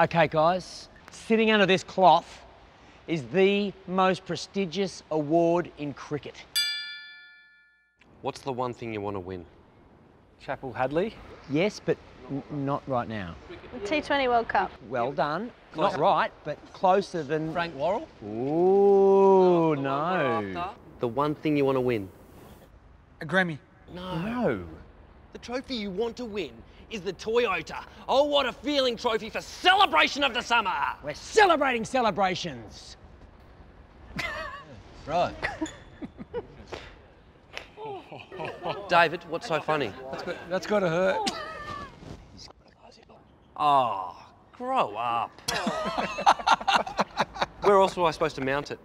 Okay, guys, sitting under this cloth is the most prestigious award in cricket. What's the one thing you want to win? Chappell-Hadlee. Yes, but n- not right now. T20 World Cup. Well done. Not right, but closer than. Frank Worrell? Ooh, no. The one thing you want to win? A Grammy. No. The trophy you want to win is the Toyota Oh What a Feeling trophy for celebration of the summer. We're celebrating celebrations. Right. David, what's so funny? That's got, that's got to hurt. Oh, grow up. Where else was I supposed to mount it?